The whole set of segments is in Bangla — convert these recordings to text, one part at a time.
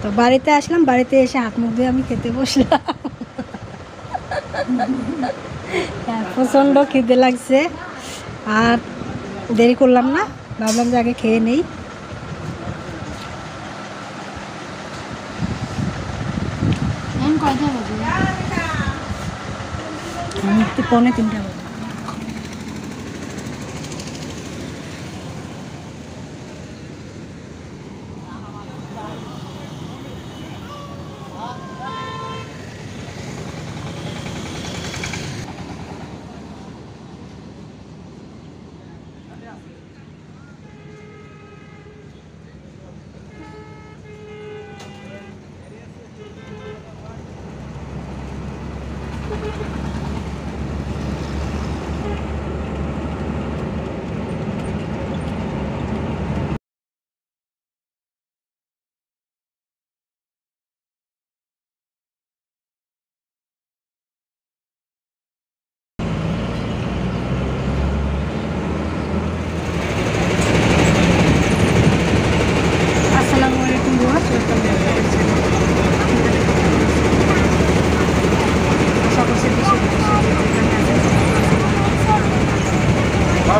তো বাড়িতে আসলাম বাড়িতে এসে হাত মুখ দিয়ে আমি খেতে বসলাম। হ্যাঁ, প্রচণ্ড খিদে লাগছে। আর দেরি করলাম না ভাবলাম যে আগে খেয়ে নেই। পৌনে তিনটা বাজে।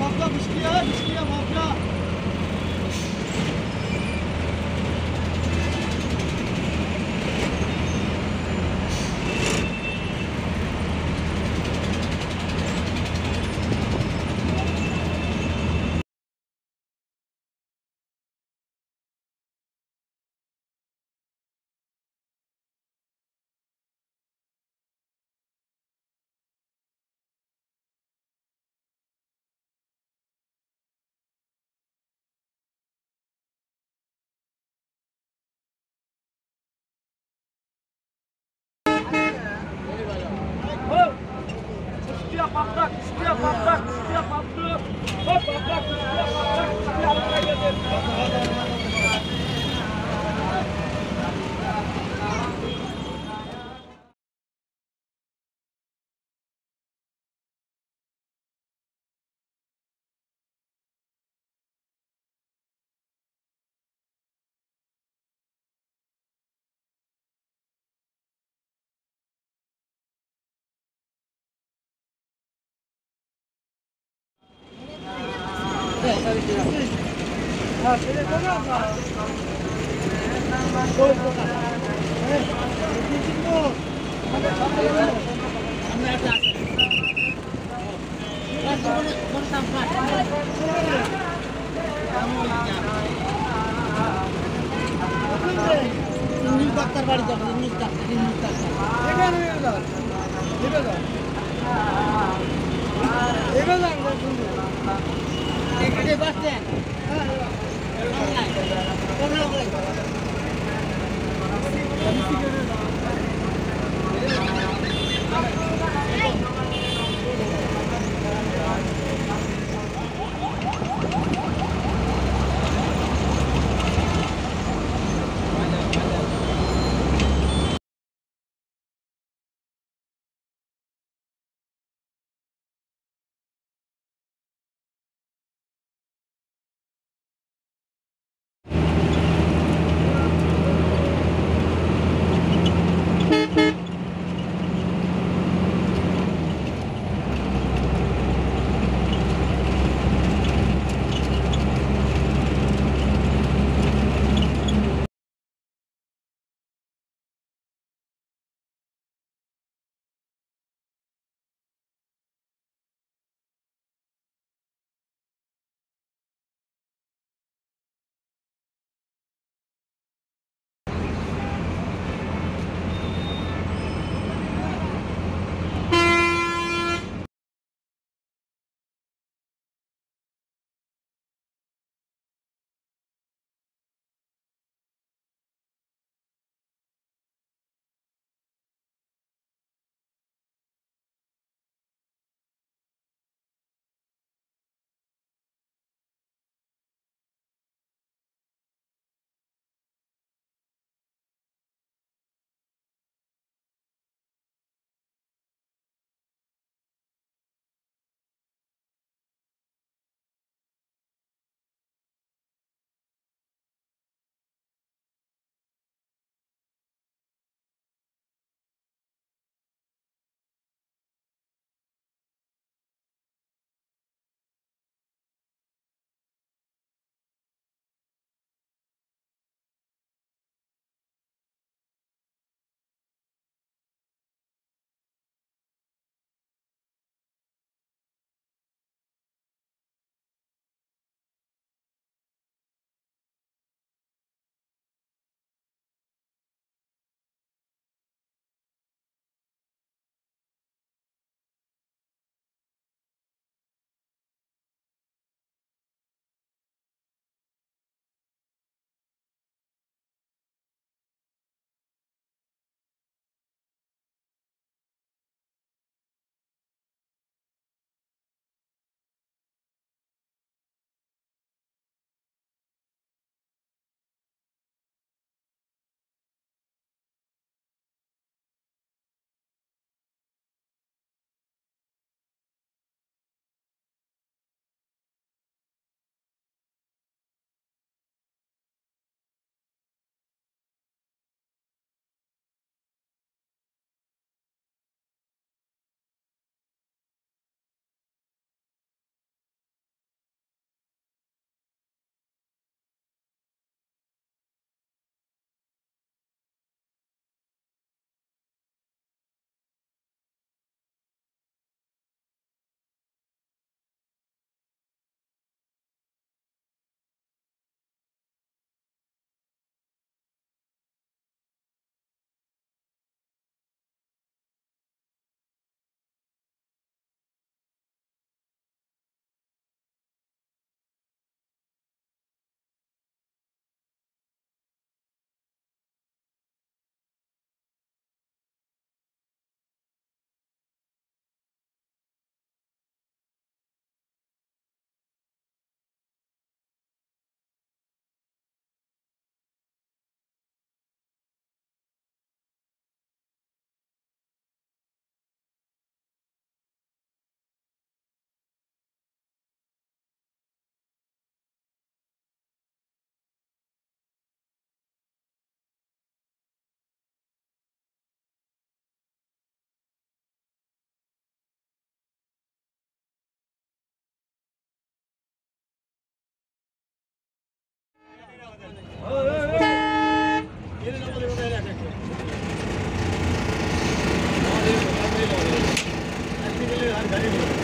माफिया मुश्किल है मुश्किल mafia patlat, üstüne patlat, üstüne patlat. Hop patlat. Doctor বাড়ি যাবো ইংলিশ ডাক্তার ইংলিশ ডাক্তার এবার এবার এবার Thank you. गाड़ी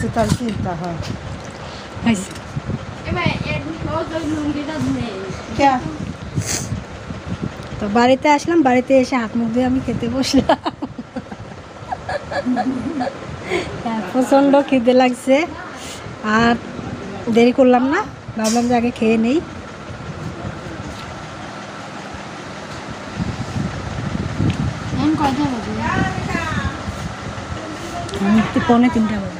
হচ্ছে তার চিন্তা হয় তো বাড়িতে আসলাম বাড়িতে এসে হাত মুখ দিয়ে আমি খেতে বসলাম। হ্যাঁ, প্রচণ্ড খিদে লাগছে। আর দেরি করলাম না ভাবলাম যে আগে খেয়ে নেই। পৌনে তিনটা বাজে।